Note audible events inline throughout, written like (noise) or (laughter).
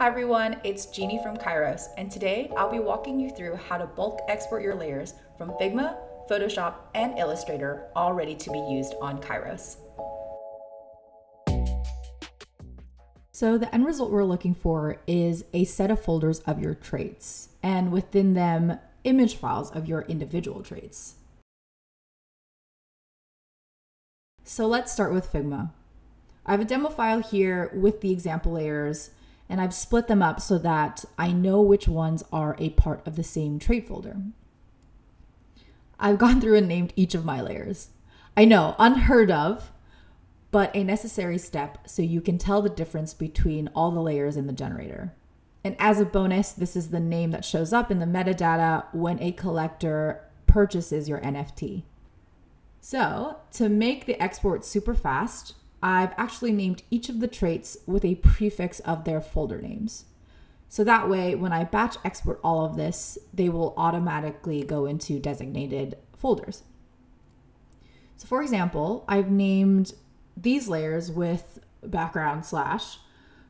Hi everyone, it's Jeannie from Kairos, and today I'll be walking you through how to bulk export your layers from Figma, Photoshop, and Illustrator, all ready to be used on Kairos. So the end result we're looking for is a set of folders of your traits, and within them, image files of your individual traits. So let's start with Figma. I have a demo file here with the example layers and I've split them up so that I know which ones are a part of the same trait folder. I've gone through and named each of my layers. I know, unheard of, but a necessary step so you can tell the difference between all the layers in the generator. And as a bonus, this is the name that shows up in the metadata when a collector purchases your NFT. So, to make the export super fast, I've actually named each of the traits with a prefix of their folder names. So that way, when I batch export all of this, they will automatically go into designated folders. So for example, I've named these layers with background slash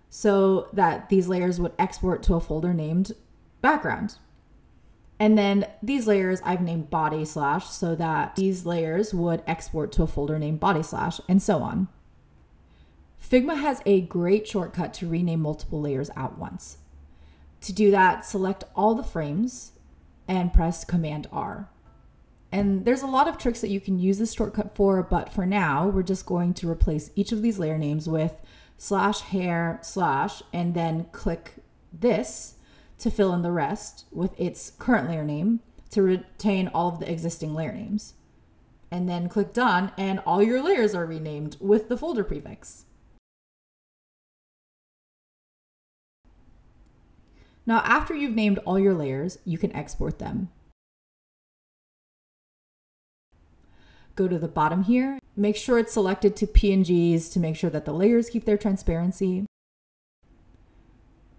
so that these layers would export to a folder named background. And then these layers I've named body slash so that these layers would export to a folder named body slash and so on. Figma has a great shortcut to rename multiple layers at once. To do that, select all the frames and press Command R. And there's a lot of tricks that you can use this shortcut for, but for now, we're just going to replace each of these layer names with slash hair slash and then click this to fill in the rest with its current layer name to retain all of the existing layer names. And then click done and all your layers are renamed with the folder prefix. Now, after you've named all your layers, you can export them. Go to the bottom here, make sure it's selected to PNGs to make sure that the layers keep their transparency.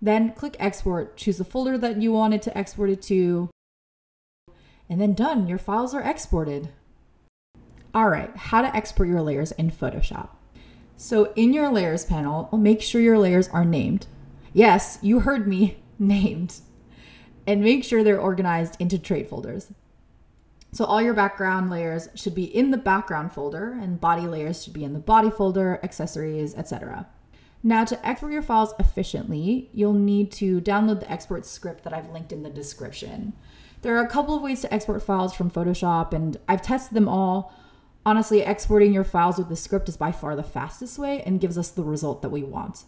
Then click export, choose the folder that you wanted to export it to, and then done, your files are exported. All right, how to export your layers in Photoshop. So in your layers panel, make sure your layers are named. Yes, you heard me, named and make sure they're organized into trait folders. So all your background layers should be in the background folder and body layers should be in the body folder, accessories, etc. Now to export your files efficiently, you'll need to download the export script that I've linked in the description. There are a couple of ways to export files from Photoshop and I've tested them all. Honestly, exporting your files with the script is by far the fastest way and gives us the result that we want.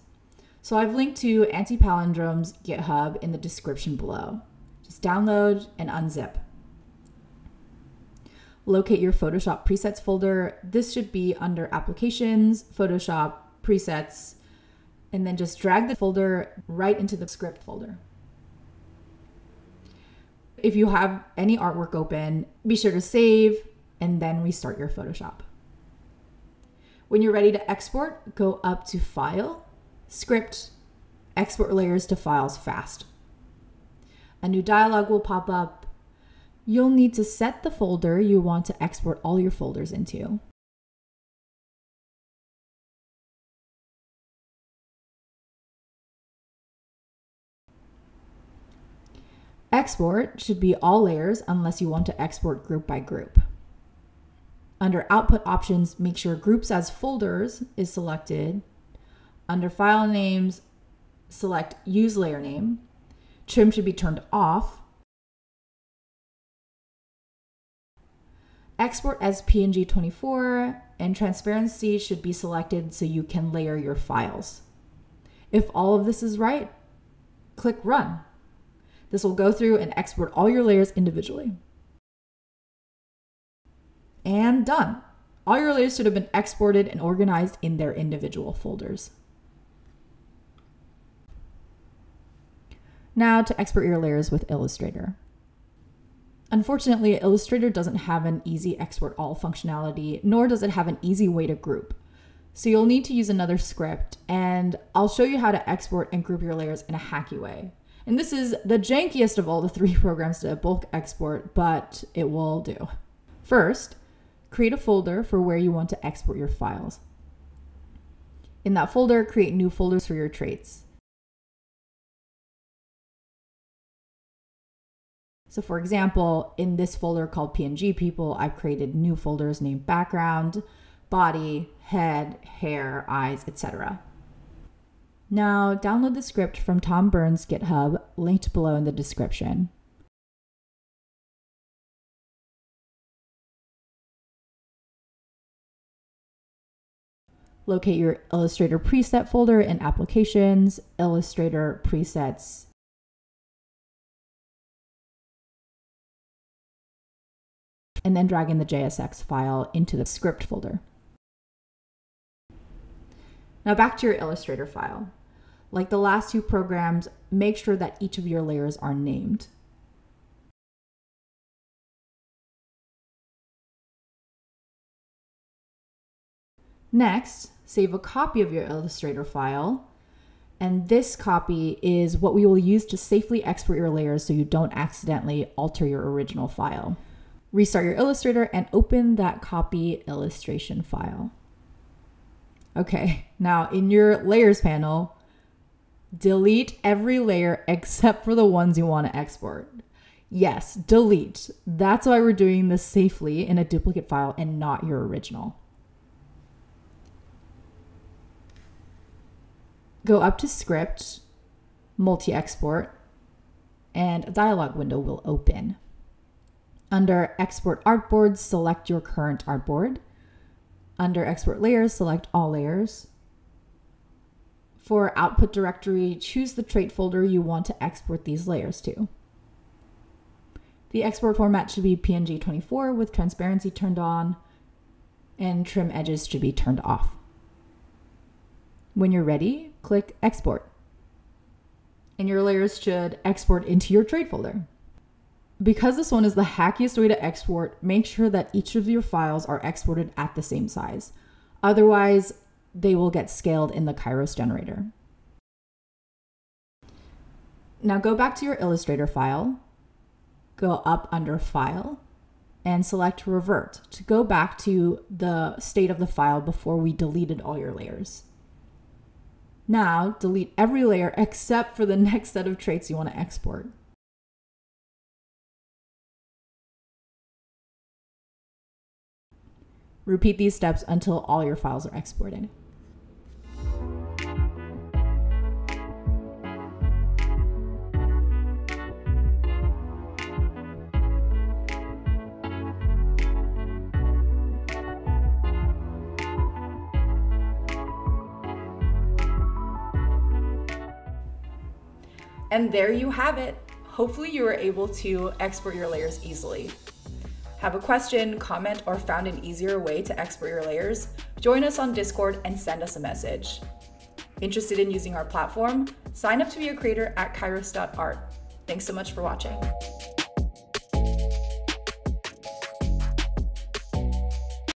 So I've linked to Antipalindrome's GitHub in the description below. Just download and unzip. Locate your Photoshop presets folder. This should be under applications, Photoshop, presets, and then just drag the folder right into the script folder. If you have any artwork open, be sure to save and then restart your Photoshop. When you're ready to export, go up to File, script, export layers to files fast. A new dialog will pop up. You'll need to set the folder you want to export all your folders into. Export should be all layers unless you want to export group by group. Under Output Options, make sure Groups as Folders is selected under file names, select use layer name. Trim should be turned off. Export as PNG 24 and transparency should be selected so you can layer your files. If all of this is right, click run. This will go through and export all your layers individually. And done. All your layers should have been exported and organized in their individual folders. Now to export your layers with Illustrator. Unfortunately, Illustrator doesn't have an easy export all functionality, nor does it have an easy way to group. So you'll need to use another script, and I'll show you how to export and group your layers in a hacky way. And this is the jankiest of all the three (laughs) programs to bulk export, but it will do. First, create a folder for where you want to export your files. In that folder, create new folders for your traits. So for example, in this folder called PNG people, I've created new folders named background, body, head, hair, eyes, etc. Now download the script from Tom Byrne's GitHub, linked below in the description. Locate your Illustrator preset folder in Applications, Illustrator Presets, and then drag in the JSX file into the script folder. Now back to your Illustrator file. Like the last two programs, make sure that each of your layers are named. Next, save a copy of your Illustrator file. And this copy is what we will use to safely export your layers so you don't accidentally alter your original file. Restart your Illustrator and open that copy illustration file. Okay, now in your layers panel, delete every layer except for the ones you want to export. Yes, delete. That's why we're doing this safely in a duplicate file and not your original. Go up to Script, Multi-Export, and a dialog window will open. Under Export Artboards, select your current artboard. Under Export Layers, select all layers. For Output Directory, choose the trait folder you want to export these layers to. The export format should be PNG24 with transparency turned on, and trim edges should be turned off. When you're ready, click Export. And your layers should export into your trait folder. Because this one is the hackiest way to export, make sure that each of your files are exported at the same size. Otherwise, they will get scaled in the Kairos generator. Now go back to your Illustrator file, go up under File, and select Revert to go back to the state of the file before we deleted all your layers. Now delete every layer (laughs) except for the next set of traits you want to export. Repeat these steps until all your files are exported. And there you have it. Hopefully you were able to export your layers easily. Have a question, comment, or found an easier way to export your layers? Join us on Discord and send us a message. Interested in using our platform? Sign up to be a creator at kairos.art. Thanks so much for watching.